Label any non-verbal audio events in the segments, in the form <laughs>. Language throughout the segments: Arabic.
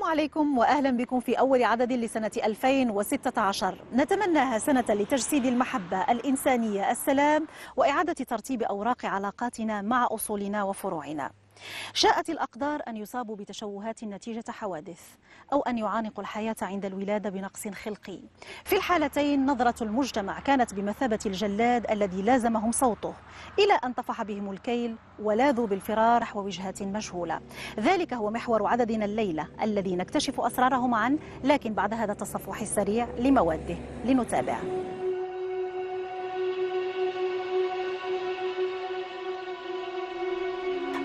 السلام عليكم وأهلا بكم في أول عدد لسنة 2016 نتمناها سنة لتجسيد المحبة الإنسانية السلام وإعادة ترتيب أوراق علاقاتنا مع أصولنا وفروعنا. شاءت الأقدار أن يصابوا بتشوهات نتيجة حوادث أو أن يعانقوا الحياة عند الولادة بنقص خلقي. في الحالتين نظرة المجتمع كانت بمثابة الجلاد الذي لازمهم صوته إلى أن طفح بهم الكيل ولاذوا بالفرار نحو وجهات مجهولة. ذلك هو محور عددنا الليلة الذي نكتشف أسراره معا لكن بعد هذا التصفح السريع لمواده. لنتابع.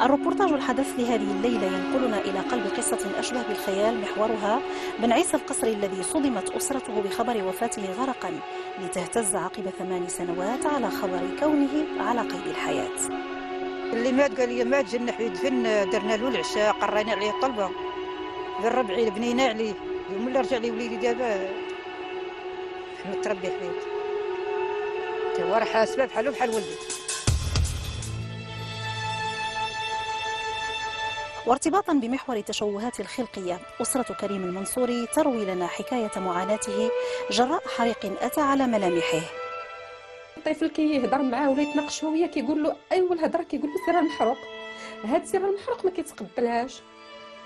الروبورتاج الحدث لهذه الليلة ينقلنا إلى قلب قصة أشبه بالخيال محورها بن عيسى القصري الذي صدمت أسرته بخبر وفاته غرقا لتهتز عقب ثمان سنوات على خبر كونه على قيد الحياة. اللي مات قال لي مات جا نحو يدفن درنا له العشاء قرينا عليه الطلبة. بالربعي بنينا عليه. ملي رجع لي وليدي دابا. متربي حبيت هو راه حاسبه بحالو بحال ولدي وارتباطا بمحور التشوهات الخلقية. أسرة كريم المنصوري تروي لنا حكاية معاناته جراء حريق أتى على ملامحه. الطفل كي يهضر معاه ولا يتناقش هو كيقول له ايوا الهضرة كيقول له سير المحروق. هاد سير المحروق ما كيتقبلهاش.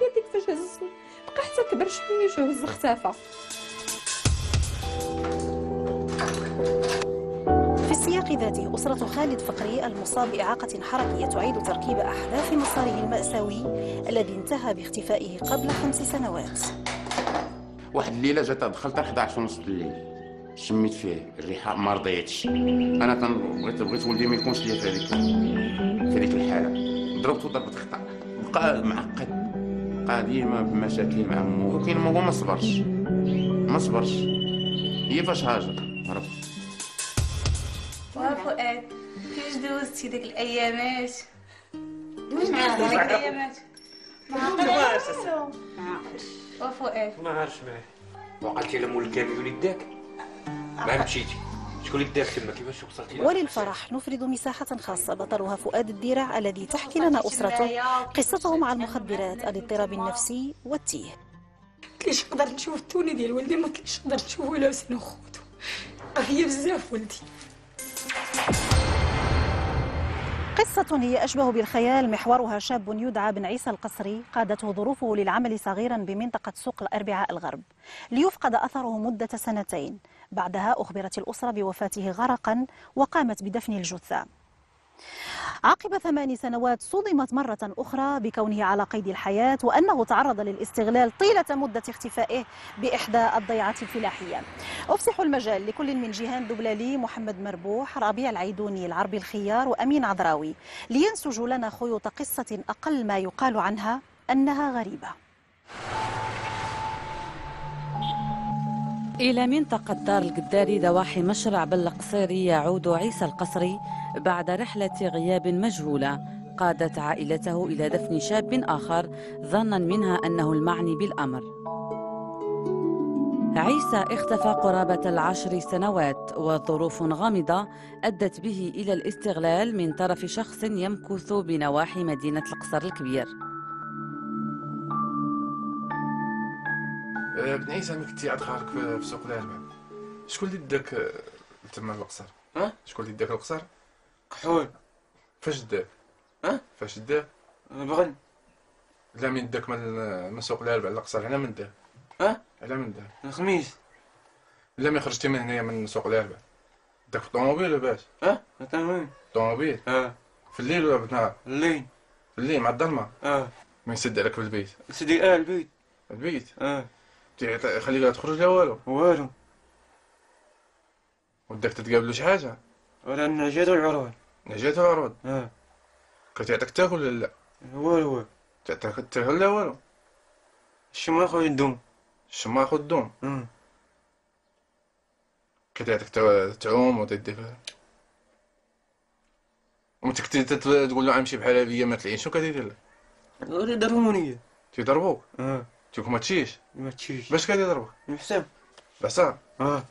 هي ديك فاش هز بقى حتى كبر شوية وهز اختفى. السياق ذاته أسرة خالد فقري المصاب بإعاقة حركية تعيد تركيب أحداث مساره المأساوي الذي انتهى باختفائه قبل خمس سنوات. واحد الليلة جات دخلت 11 ونص الليل شميت فيه الريحة ما رضيتش. أنا كان بغيت بغيت ولدي ما يكونش ليا في هذيك في هذيك الحالة. ضربته ضربه خطأ. بقى معقد بقى ديما بمشاكل مع امه ولكن هو ما صبرش. ما صبرش. هي فاش هاجر هرب وفؤاد كيفاش دوزتي ديك الأيامات؟ ديك الأيامات؟ وفؤاد ما عارفش معاه وقلتي لمول الكاميون يداك ما مشيتي. شكون اللي تما؟ كيفاش وصلتي وللفرح نفرد مساحة خاصة. بطلها فؤاد الديرع الذي تحكي لنا أسرته قصته مع المخدرات الاضطراب النفسي والتيه. كليش نقدر نشوف التوني ديال ولدي؟ ما كليش نقدر نشوف ولا سنو خوتو. هي بزاف ولدي. قصة هي أشبه بالخيال محورها شاب يدعى بن عيسى القصري قادته ظروفه للعمل صغيرا بمنطقة سوق الأربعاء الغرب ليفقد أثره مدة سنتين. بعدها أخبرت الأسرة بوفاته غرقا وقامت بدفن الجثة. عقب ثمان سنوات صدمت مرة أخرى بكونه على قيد الحياة وأنه تعرض للاستغلال طيلة مدة اختفائه بإحدى الضيعات الفلاحية. أفسح المجال لكل من جيهان دبلالي محمد مربوح ربيع العيدوني العربي الخيار وأمين عذراوي. لينسجوا لنا خيوط قصة أقل ما يقال عنها أنها غريبة. إلى منطقة دار القداري ضواحي مشرع بالقصيري يعود عيسى القصري بعد رحلة غياب مجهولة. قادت عائلته إلى دفن شاب آخر ظنا منها أنه المعني بالأمر. عيسى اختفى قرابة العشر سنوات وظروف غامضة أدت به إلى الاستغلال من طرف شخص يمكث بنواحي مدينة القصر الكبير. بن عيسى ملي كنتي عاد خارج في سوق الاربع شكون اللي داك آه، تما القصر؟ ها؟ شكون اللي داك القصر؟ كحول فاش داك؟ ها؟ فاش داك؟ بغن. لا من داك من من سوق الاربع للقصر على من داك؟ ها؟ على من داك؟ الخميس لا ملي خرجتي من هنايا من سوق الاربع داك في الطوموبيل لاباس ها؟ انت وين؟ طوموبيل؟ آه في الليل ولا بالنهار؟ الليل. في الليل مع الظلمة؟ آه من يسد عليك في البيت. سيدي آه البيت. البيت؟ آه تي- خليك لا تخرج لا والو. والو. وداك تتقابلوا شي حاجة؟ ولا النعجات والعروض نجات العروض. آه. كتعطيك تاكل ولا لا؟ والو تعطيك تاكل لا والو. الشمال خويا الدوم؟ الشما خد دوم آه. كتعطيك تا- تعوم كنت تت- تقول له امشي بحال هذه ما تلاقيش شنو كدير لك ولا ضربوني تيضربوك؟ آه. تيقول ما تشيش؟ ما تشيش. باش كيضربوك محسن بعصا آه.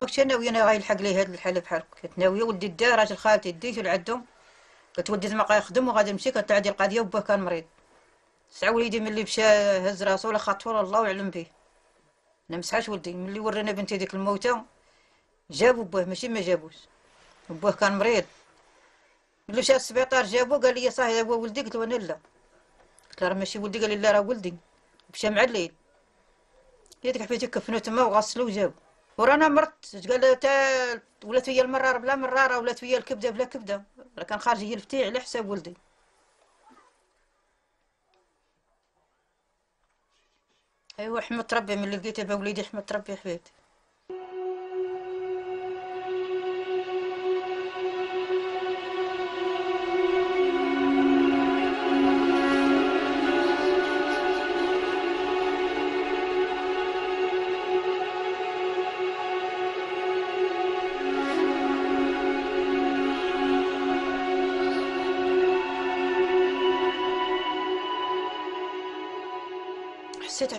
كنت ناوية أنا غايلحق ليه هاد الحالة بحال كنت ناوية ولدي دا راجل خالتي ديتو لعندهم كنت ولدي زعما غيخدم وغادي نمشي كانت عندي القضية وباه كان مريض. سع وليدي ملي مشى هز راسو ولا خاطر الله اعلم به. أنا مسحاش ولدي ملي ورانا بنتي ديك الموتى جابوا بوه ماشي ما جابوش. بوه كان مريض. ملي مشى السبيطار جابوه قال لي صاحي هو ولدي؟ قلت له أنا لا. قلت راه ماشي ولدي قال لي لا راه ولدي. مشى مع الليل. هي ديك حبيتي كفنو تما وغسلو وجابو ورانا مرت قال؟ تا ولات فيا المرارة بلا مرارة ولات فيا الكبدة بلا كبدة. راه كان خارج هي الفتيع على حساب ولدي. ايوا حمد ربي ملي لقيت با وليدي ربي حبيبتي.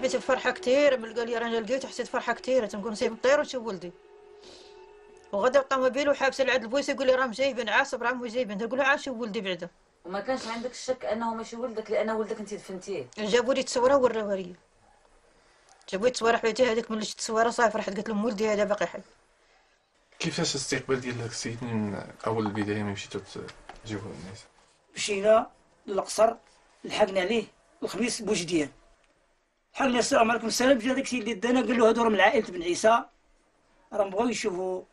حسيت بفرحة كتير ملي قال لي رانا لقيت حسيت فرحة كتير تنقول نسيب نطير ونشوف ولدي. وغدا الطوموبيل وحابس العاد البويس يقول لي راهم جايبين عاصب راهم جايبين نقول له عاد شوف ولدي بعدا. وما كانش عندك الشك أنه ماشي ولدك لأن ولدك أنت دفنتيه؟ جابوا لي تصويره وراوها لي جابوا لي تصويره حبيبتي هذيك ملي شفت التصويره صافي فرحت قلت لهم ولدي هذا باقي حي. كيفاش الاستقبال ديال داك السيد؟ من أول البداية ملي مشيتو تجيبوا الناس؟ مشينا للقصر لحقنا عليه الخميس بوجديان. حقنا السلام عليكم. السلام جا داك السيد اللي دانا قال له هادو راه من عائله بن عيسى. راهم بغاو يشوفوا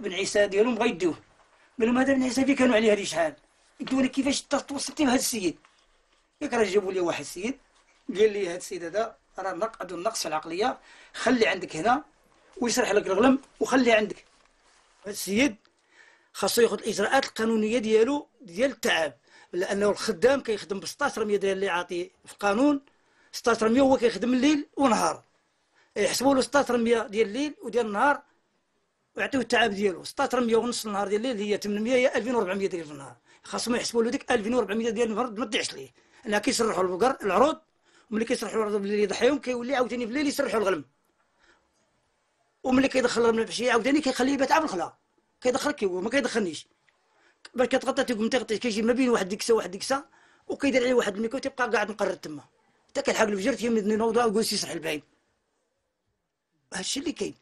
بن عيسى ديالهم بغا يدوه قال لهم هذا بن عيسى فين كانوا عليه هذه شحال؟ قلت له كيفاش توصلتي بهذا السيد. ياك راه جابوا لي واحد السيد. قال لي هذا السيد هذا راه نقد النقص في العقلية. خلي عندك هنا ويشرح لك الغلم وخلي عندك. هذا السيد خاصو ياخذ الإجراءات القانونية ديالو ديال التعب. لأنه الخدام كيخدم ب 16 ديال اللي عاطي في القانون. 16 هو كيخدم الليل ونهار. يحسبوا له 16 ديال الليل وديال النهار ويعطيوه التعب ديالو. 16 ونص النهار ديال الليل هي 800 هي 2400 ديال النهار. خاصهم يحسبوا له ديك 2400 ديال النهار ما تضيعش ليه. لأن كيسرحوا البقر العروض وملي كيسرحوا العروض بالليل يضحيهم كيولي عاوتاني بالليل يسرحوا الغلم وملي كيدخل الغلم العشيه عاوتاني كيخليه يبات عام الخلا. كيدخلك هو ما كيدخلنيش. باش كتغطى تيقوم تغطي كيجي ما بين واحد ديكسه وواحد ديكسه وكيدير عليه واحد الميكو تيبقى قاعد مقرر تما. حتى كنحق الفجر تيمد نوض ويقول يسرح البعيد. هادشي اللي كاين.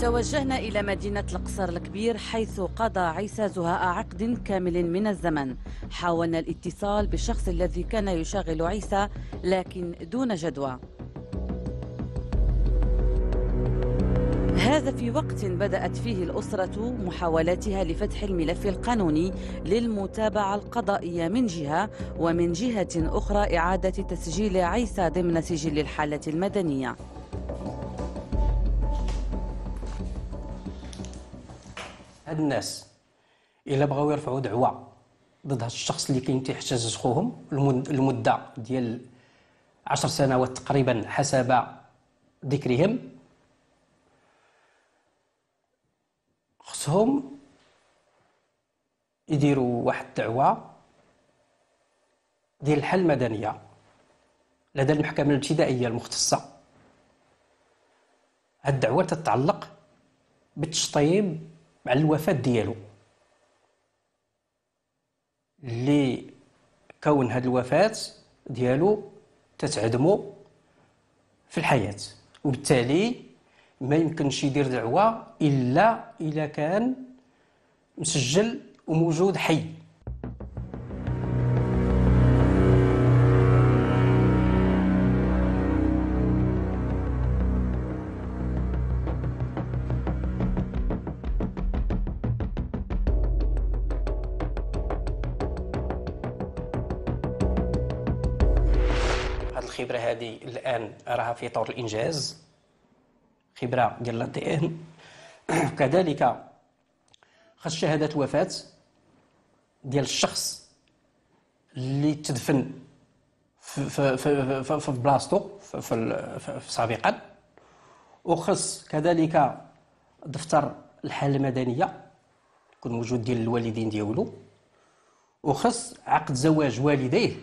توجهنا إلى مدينة القصر الكبير حيث قضى عيسى زهاء عقد كامل من الزمن. حاولنا الاتصال بالشخص الذي كان يشغل عيسى لكن دون جدوى. هذا في وقت بدأت فيه الأسرة محاولاتها لفتح الملف القانوني للمتابعة القضائية من جهة ومن جهة أخرى إعادة تسجيل عيسى ضمن سجل الحالة المدنية. هاد الناس إلا بغاو يرفعوا دعوة ضد هاد الشخص اللي كاين تيحتجز خوهم المده ديال عشر سنوات تقريبا حسب ذكرهم. خصهم يديروا واحد الدعوة ديال الحل المدنية لدى المحكمة الابتدائية المختصة. هاد الدعوة تتعلق بالتشطيب على الوفاة ديالو. اللي كون هاد الوفاة ديالو تتعدمو في الحياة. وبالتالي ما يمكنش يدير دعوة إلا إذا كان مسجل وموجود حي. هاد الخبرة هذه الآن راها في طور الإنجاز. خبرة ديال ال DNA كذلك خاص شهادة وفاة ديال الشخص اللي تدفن في في في بلاصتو في, في, في سابقا. وخص كذلك دفتر الحالة المدنية يكون موجود ديال الوالدين ديالو. وخص عقد زواج والديه.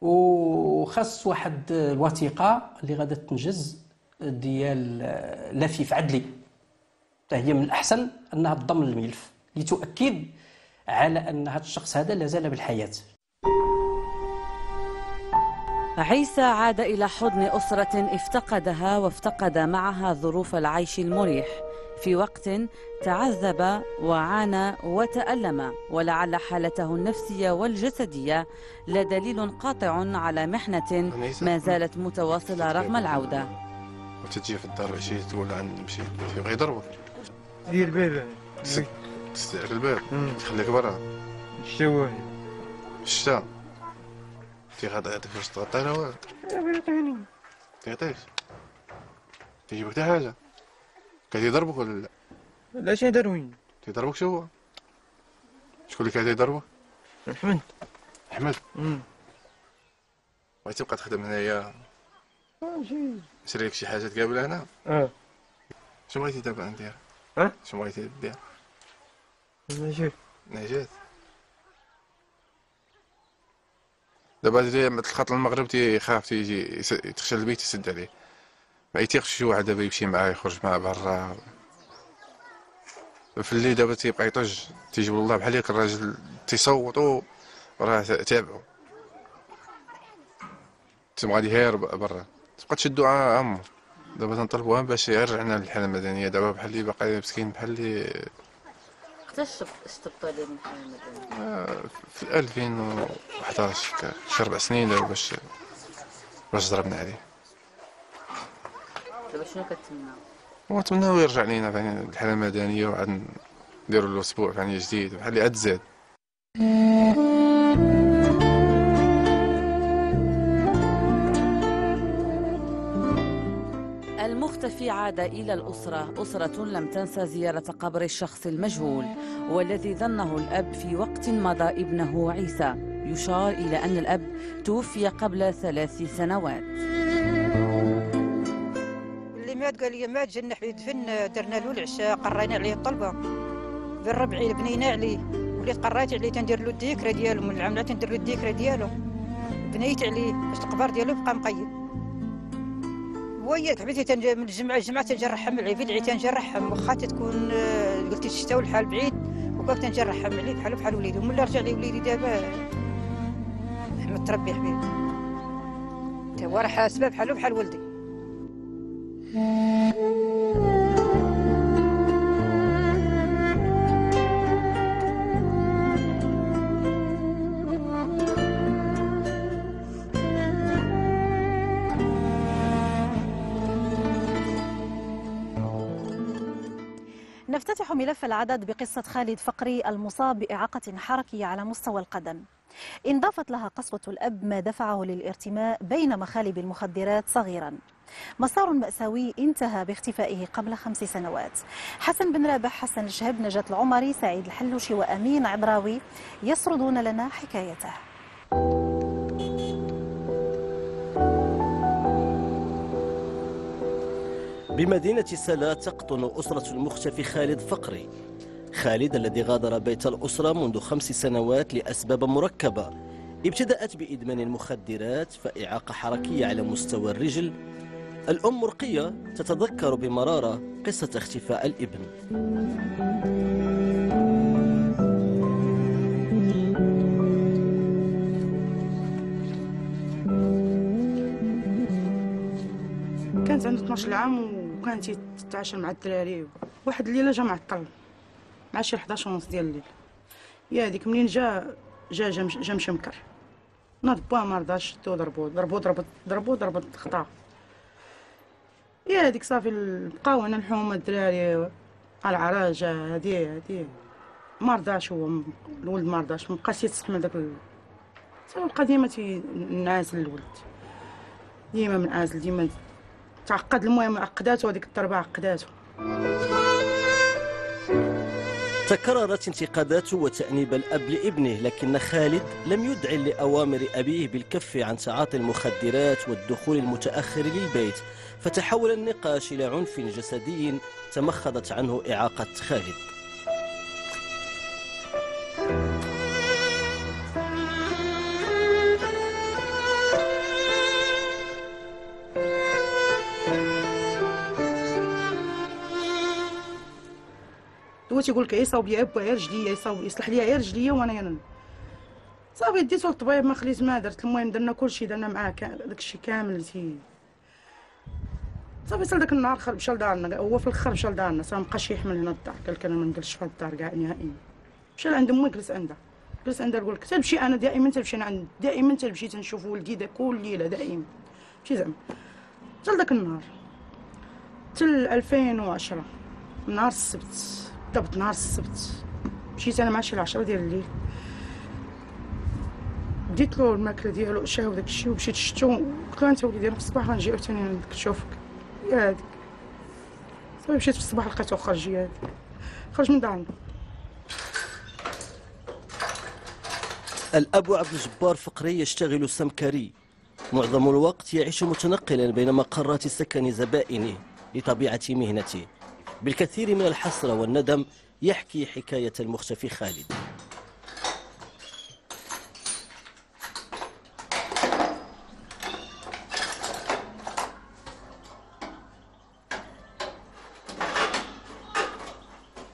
وخاص واحد الوثيقة اللي غادا تنجز ديال لفيف عدلي. هي من الاحسن أنها تضم للملف لتؤكد على أن هذا الشخص هذا لا زال بالحياة. عيسى عاد إلى حضن أسرة افتقدها وافتقد معها ظروف العيش المريح. في وقت تعذب وعانى وتألم ولعل حالته النفسية والجسدية لا دليل قاطع على محنة ما زالت متواصلة رغم العودة. وتجي في الدار عشية تقول عن نمشي يبغى يضربك دير الباب تستعر الباب. تخليك برا. الشواهي الشتا. تي غادا يعطيك فاش تغطي لا والو عطيني تيعطيك تيجيبك حتى حاجة. كان يضربك ولا لا؟ لا شي دروين تيضربك شو هو؟ شكون اللي كان يضربك أحمد. أحمد. امم بغيتي تبقى تخدم هنايا؟ نشري لك شي حاجة تقابلها هنا؟ آه. شنو بغيتي دابا ندير آه شنو بغيتي دير ماشي نجات دابا تجي تلقط المغرب تيخاف تيجي يتخشى البيت يسد عليه. ما يتيقش شي واحد دابا يمشي معاه يخرج معاه برا. في الليل دابا تيبقى يطج. تيجيب الله بحال هيك الراجل تيصوتو راه تابعو. تيبقى غادي هارب برا. تبقى تشدو عمو دابا تنطلبوها باش يرجعنا للحالة المدنية دابا بحال اللي باقي مسكين بحال اللي وقتاش استبطى لي من المدنية؟ آه، في 2011 ك- شي أربع سنين دابا باش باش ضربنا عليه دابا شنو كتمنى؟ ونتمناو يرجع لينا فعني الحالة المدنية وعاد نديرو له أسبوع فعني جديد بحال اللي عاد زاد <laughs> عاد إلى الأسرة. أسرة لم تنسى زيارة قبر الشخص المجهول والذي ظنه الأب في وقت مضى ابنه عيسى. يشار إلى أن الأب توفي قبل ثلاث سنوات. اللي مات قال لي مات جنح لي دفن درنا له العشاء قرينا عليه الطلبة. بالربعي بنينا عليه وليت قريت عليه تندير له الذكرى ديالو من العمله تندير له الذكرى ديالو. بنيت عليه باش القبر ديالو بقى مقيد. وياك حبيتي تنج... من الجمعه الجمعه تنجرحم عليه في العيد تنجرحم واخا تكون آه، قلتي الشتاء والحال بعيد وكاك تنجرحم عليه بحال بحال وليدي. وملي رجع لي وليدي دابا احمد تربي حبيبي تا هو راه حاسبه بحالو بحال ولدي. ملف العدد بقصة خالد فقري المصاب بإعاقة حركية على مستوى القدم. إن ضافت لها قسوة الأب ما دفعه للارتماء بين مخالب المخدرات صغيرا. مسار مأساوي انتهى باختفائه قبل خمس سنوات. حسن بن رابح حسن الشهب نجاة العمري سعيد الحلوشي وأمين عدراوي يسردون لنا حكايته. بمدينة سلا تقطن أسرة المختفي خالد فقري. خالد الذي غادر بيت الأسرة منذ خمس سنوات لأسباب مركبة. ابتدأت بإدمان المخدرات فإعاقة حركية على مستوى الرجل. الأم مرقية تتذكر بمرارة قصة اختفاء الابن. 12 عام وكانت تتعاشر مع الدراري. واحد الليلة جا معطل مع شي 11 ونص ديال الليل. يا هذيك منين جا جا جا, جا مشمكر. ناض بوها ما رضاش شدو ضربو ضربو ضربت ضربو ضربت خطا يا هذيك صافي بقاو هنا الحومه الدراري العراجة هادي هادي. ما رضاش هو الولد ما رضاش مبقاش يتحمل داك صافي بقى ديما تينعزل الولد. ديما منعزل ديما تعقد المهم عقداتو هذيك الضربة عقداتو تكررت انتقادات وتأنيب الأب لابنه لكن خالد لم يدعن لأوامر أبيه بالكف عن تعاطي المخدرات والدخول المتأخر للبيت. فتحول النقاش إلى عنف جسدي تمخضت عنه إعاقة خالد. هو تيقول لك يصاوب يا با غير رجليا يصاوب يصلح ليا غير رجليا وأنا ينن صافي ديتو للطبيب ما خليت ما درت. المهم درنا كلشي درنا معاه داكشي كامل تي صافي حتى داك النهار خرج مشى لدارنا هو في الآخر مشى لدارنا صافي مابقاش يحمل هنا الدار قال لك أنا ما نجلسش في هاد الدار كاع نهائيا. مشى لعند أمي جلس عندها. جلس عندها نقول لك تنمشي أنا دائما تنمشي أنا عند دائما تنمشي تنشوف ولدي دا كل ليلة دائما. ماشي زعما. حتى لداك النهار. حتى 2010 نهار السبت. بالضبط نهار السبت. مشيت أنا مع شي 10 ديال الليل. ديت له الماكلة ديالو شا وداك الشيء ومشيت شفتو قلت له أنت وليدي أنا في الصباح غنجي عاوتاني عندك نشوفك يا هاديك صافي مشيت في الصباح لقيتو خرج يا هاديك خرج من دارنا. الأب عبد الجبار فقري يشتغل سمكري معظم الوقت يعيش متنقلا بين مقرات سكن زبائنه لطبيعة مهنته. بالكثير من الحسرة والندم يحكي حكاية المختفي خالد.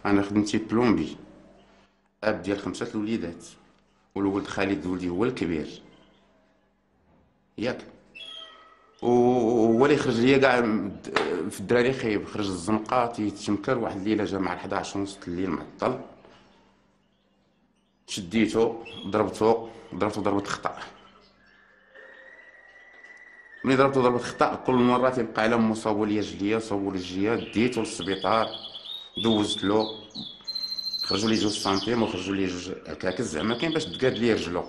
أنا خدمتي بلومبي. أب ديال خمسة الوليدات. والولد خالد ولدي هو الكبير. ياك. وهو اللي خرج ليا كاع في الدراري خايب خرج الزنقه تيتشمكر واحد الليلة جا مع 11 ونص الليل معطل. شديتو ضربتو ضربتو ضربة خطأ. ملي ضربتو ضربة خطأ كل مرة تيبقى على مو صاوبو ليا رجليا صاوبو لي رجليا ديتو للسبيطار دوزت له. خرجوا لي جوج سنتيم وخرجوا لي جوج هكاك. زعما كاين باش تقاد لي رجلو.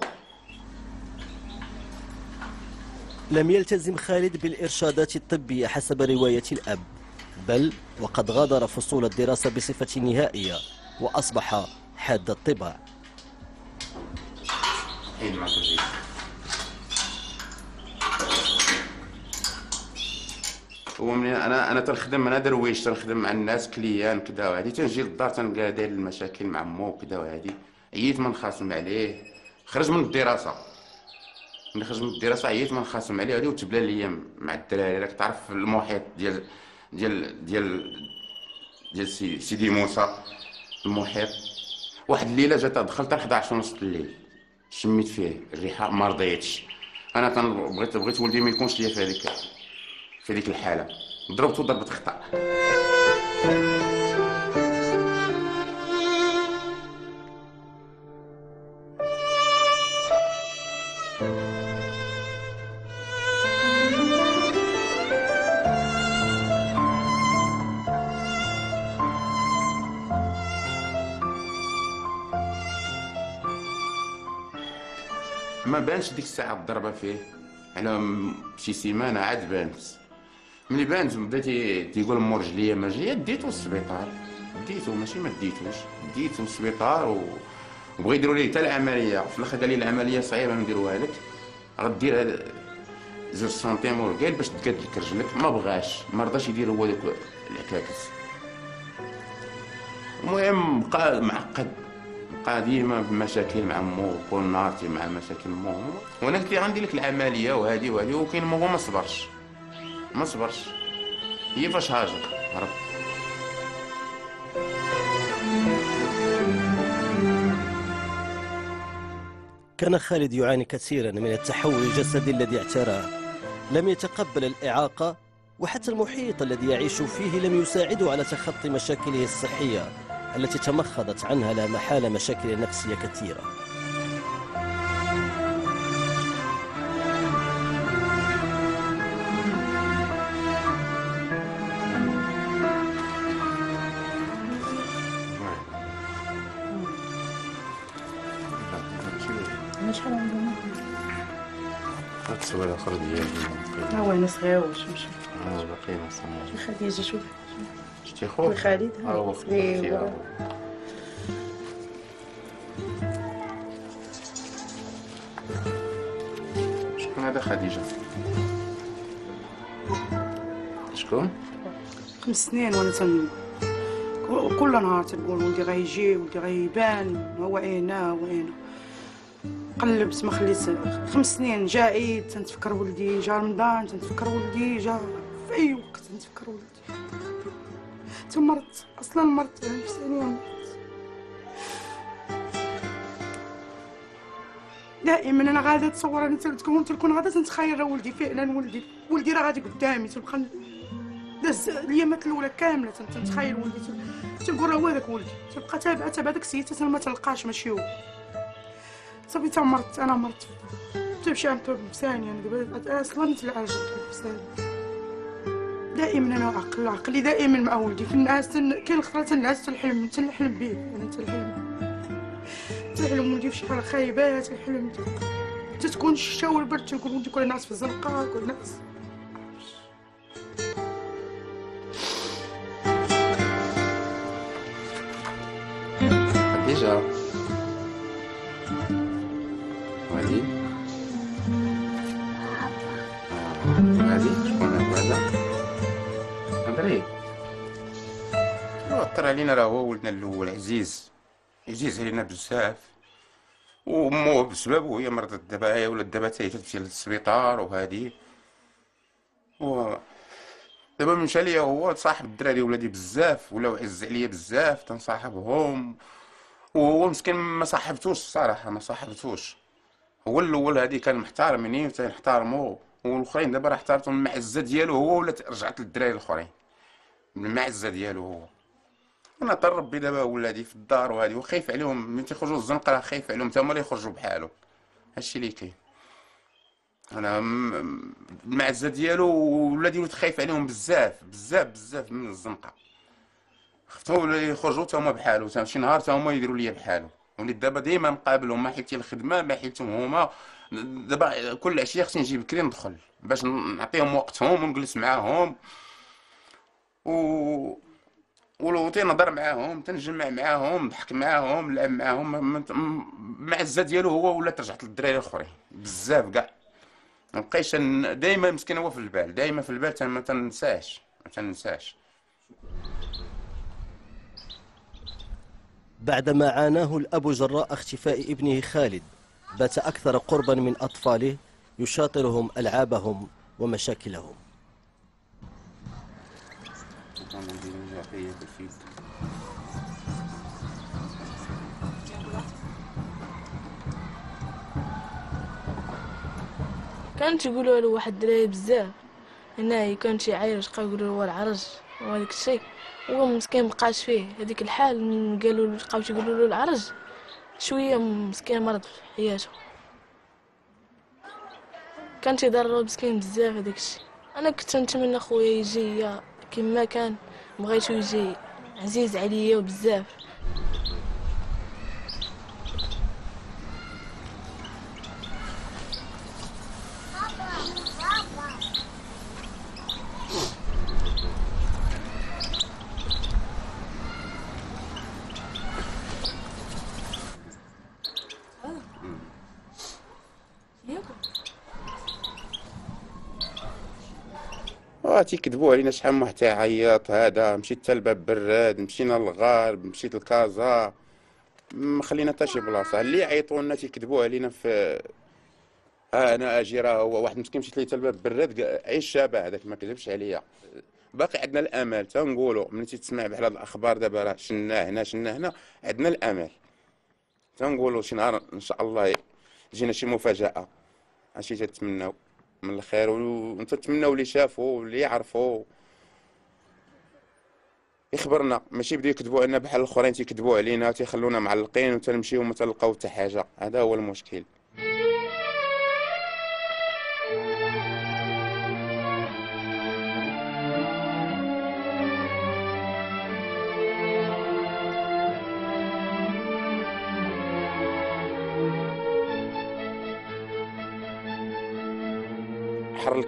لم يلتزم خالد بالإرشادات الطبية حسب رواية الأب بل وقد غادر فصول الدراسة بصفة نهائية وأصبح حاد الطباع. هو من أنا أنا تنخدم أنا درويش تنخدم مع الناس clients كدا وهادي تنجي للدار تنلقى داير المشاكل مع مو كدا وهادي. عييت ما نخاصم عليه؟ خرج من الدراسة. ملي خرج من الدراسه عييت ما نخاصم عليه هادي وتبلا ليا مع الدراري. راك تعرف المحيط ديال ديال ديال ديال سي- سيدي موسى المحيط. واحد الليلة جات دخلت 11 ونص الليل. شميت فيه الريحة ما رضيتش. أنا بغيت بغيت ولدي ما يكونش ليا في هذيك في هذيك الحالة. ضربته ضربه خطأ. بانش ديك الساعة الضربة فيه؟ على شي سيمانة عاد بانت ملي بانت بدا تي- تيقول مو رجليا ما رجليا ديتو للسبيطار ديتو ماشي ما ديتوش. ديتو للسبيطار و... وبغا يديروا ليه حتى العملية. في الآخر قال لي العملية صعيبة نديروها لك غدير هاد زوج سنتيم ورقال باش تقاد لك رجلك. ما بغاش. ما رضاش يدير هو دوك العكاكس. المهم بقى معقد. بقى ديما بمشاكل مع مو كل نهار تي مع مشاكل مو. وأنا قلت لي غندير لك العملية وهذه وهذه وكاين مو ما صبرش. ما صبرش. هي فاش هاجر هرب كان خالد يعاني كثيرا من التحول الجسدي الذي اعتراه لم يتقبل الإعاقة وحتى المحيط الذي يعيش فيه لم يساعده على تخطي مشاكله الصحية. التي تمخضت عنها لا محالة مشاكل نفسية كثيرة. شحال هاد ها هو أنا صغير؟ واش مشى آه باقي ما صنعش خديجة شوف خوك خويا خالد هو شكون هذا خديجه شكون خمس سنين وأنا تن كل- نهار تنقول ولدي غيجي ولدي غيبان هو هنا هو هنا قلبت ما خليت خمس سنين جا عيد تنتفكر ولدي جا رمضان تنتفكر ولدي جا في اي وقت تنتفكر ولدي حتى مرت أصلا مرضت يعني في ثاني يوم دائما أنا غادا نتصور أنا تلتكم تلكون غادا تنتخيل ولدي فعلا ولدي ولدي راه غادي قدامي تبقى داز اليامات الأولى كاملة تنتخيل ولدي تنقول راه هو هذاك ولدي تبقى تابعه تابعه داك السيد حتى ما تلقاش ماشي هو. صافي تمرت أنا مرضت تمشي عند طبيب ثاني أنا دابا أصلا نتلعب بثانيه دائما أنا عقل عقلي دائما مع ولدي في الناس. كاين خطره تنعس تنحلم تنحلم به يعني تنحلم تنحلم ولدي في شي حاله خايبه تنحلم تتكون الشتا والبرد تنقول ولدي كل ناس في الزنقة كل ناس عزيز عزيز علينا بزاف. وأمه بسببه هي مرضت دابا هي ولات دابا حتى هي تمشي للسبيطار وهادي. و دابا مشى ليا هو صاحب الدراري ولادي بزاف ولاو عز عليا بزاف تنصاحبهم. وهو مسكين ما صاحبتوش الصراحة ما صاحبتوش. هو الأول هادي كان محترمني وتنحترمو والأخرين دابا راه احترمتهم المعزة ديالو هو ولات رجعت للدراري الأخرين. المعزة ديالو هو. أنا طر ربي دابا ولادي في الدار وهادي وخايف عليهم. ملي تيخرجوا الزنقه راه خايف عليهم تا هما اللي يخرجوا بحالهم. هادشي اللي كاين. أنا المعزة ديالو ولادي وليت خايف عليهم بزاف بزاف بزاف من الزنقه خفتهم يخرجوا تا هما بحالو شي نهار تا هما يديروا ليا بحالو. وليت دابا ديما نقابلهم ما حيت الخدمة ما حيتهم هما. دابا كل عشية خصني نجي بكري ندخل باش نعطيهم وقتهم ونجلس معاهم. و ولو تنهضر معاهم تنجمع معاهم نضحك معاهم نلعب معاهم م- م- المعزه ديالو هو ولا ترجعت للدراري الاخرين. بزاف كاع. مبقيتش دائما مسكين هو في البال دائما في البال ما تنساش ما تنساش. بعدما عاناه الأب جراء اختفاء ابنه خالد بات أكثر قربا من أطفاله يشاطرهم ألعابهم ومشاكلهم. كانت يقولوا له واحد الدراري بزاف. هنايا كان شي عايش بقاو يقولوا له العرج وهذاك الشيء. هو مسكين مبقاش فيه. هذيك الحال من قالوا له بقاو يقولوا له العرج شوية مسكين مرض في حياته. كان تيضرر مسكين بزاف هذاك الشيء. أنا كنت نتمنى خويا يجي كما كان. بغيتو يجي عزيز عليا وبزاف آه تيكذبوا علينا شحال من واحد تيعيط هذا مشيت حتى لباب براد مشينا للغارب مشيت لكازا. ما خلينا حتى شي بلاصة. اللي يعيطوا لنا تيكذبوا علينا في آه أنا أجي راه هو واحد مسكين مشيت ليه لباب براد عيش شابه هذاك ما كذبش عليا. باقي عندنا الأمل تنقولوا ملي تسمع بحال هاد الأخبار دابا راه شنا هنا شنا هنا عندنا الأمل. تنقولوا شي نهار إن شاء الله تجينا شي مفاجأة. هادشي تتمناو. من الخير ونتمناو اللي شافوا واللي يعرفوا يخبرنا. ماشي بداو يكذبوا علينا بحال الأخرين تيكذبوا علينا تيخلونا معلقين وتنمشيو وما تلقاو حتى حاجة. هذا هو المشكل.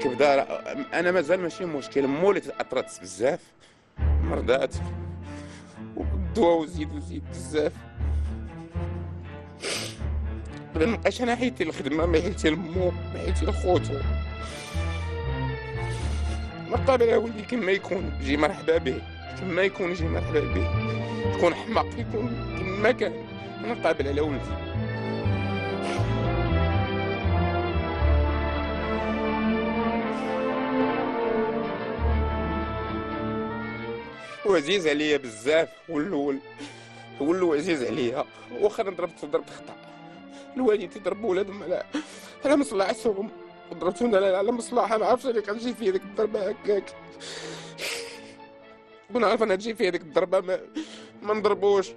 راه- أنا مازال ماشي مشكل. مولي تاثرت بزاف مرضات والدواء وزيد وزيد بزاف. ما نبقاش أنا حيدتي الخدمة ما حيدتي لمو ما حيدتي لخوتو ما قابل ولدي كما يكون جي مرحبا به. كما يكون جي مرحبا به. يكون حماق يكون كما كان. أنا قابل على ولدي. وعزيز عليا بزاف هو الأول هو الأول عزيز عليا واخا أنا ضربت ضرب خطأ. الوالدين تيضربوا ولادهم على على مصلحتهم. ضربتهم على مصلحة. ما عرفتش اللي كتجي فيا ديك الضربة هكاك. عارف أنا تجي فيا ديك الضربة ما, ما نضربوش.